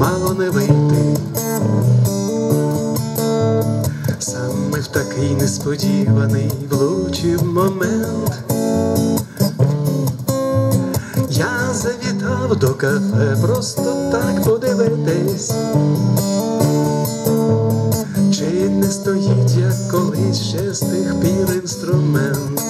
мало не вийти. Саме в такий несподіваний влучив момент. Я завітав до кафе просто так подивитись, чи не стоїть як колись ще з тих пір інструмент.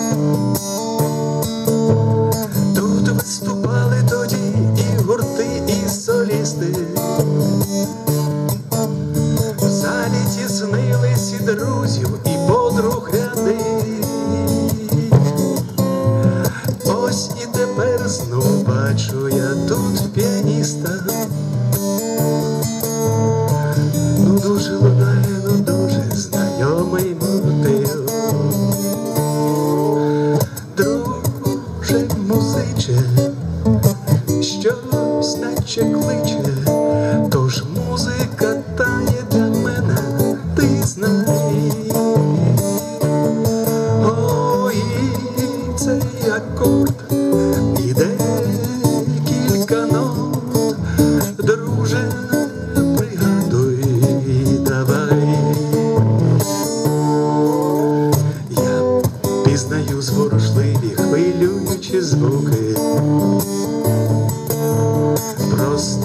to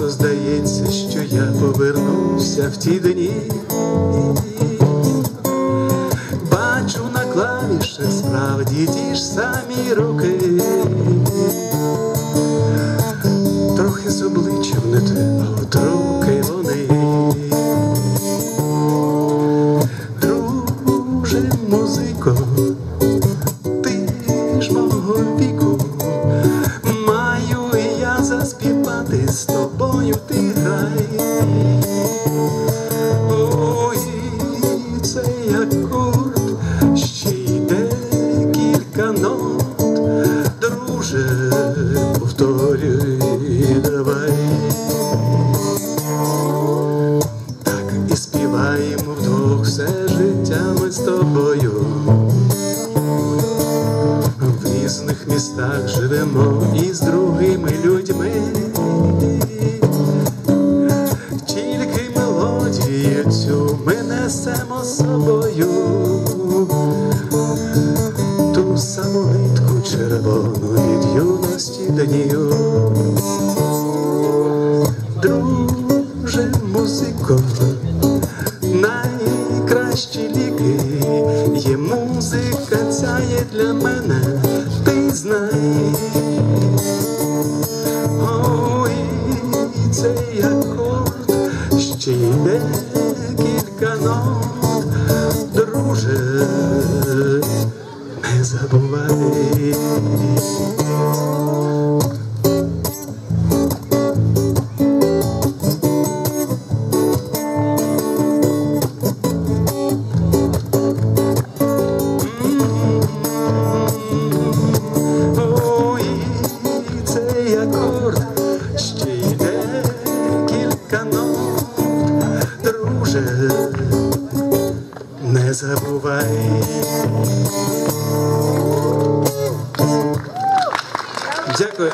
Здається, що я повернувся в ті дні. Бачу на клавішах справді ті ж самі руки. Трохи з обличчям не те, а от руки вони. Друже, музико, тобою ти грай. Ой, цей акорд ще йде кілька нот, друже, повторюй, давай. Так і співаємо вдвох все життя ми з тобою. В різних містах живемо днів. Друже, музико, найкращі ліки є музика, ця є для мене, ти знай. Ой, цей акорд ще йде кілька нот, друже, не забувай. Нот, друже, не забувай. Дякую.